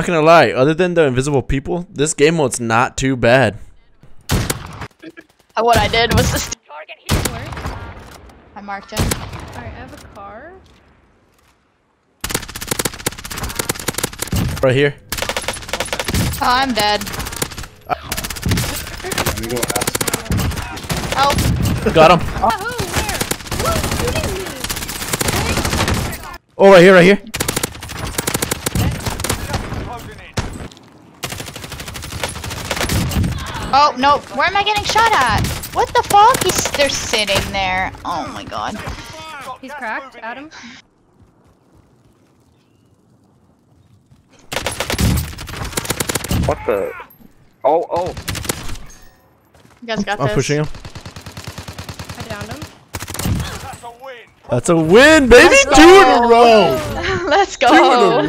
Not gonna lie, other than the invisible people, this game mode's not too bad. Uh, What I did was just Target here. I marked him. Alright, I have a car. Right here. Oh, I'm dead. Help. Got him. Oh, where? Who's shooting me? Oh, right here, right here. Oh, no. Where am I getting shot at? What the fuck? He's, they're sitting there. Oh my god. He's cracked. Adam. What the? Oh, oh. You guys got I'm this. pushing him. I downed him. That's a win, baby. Let's Two in a go. row. Let's Two in a go. row.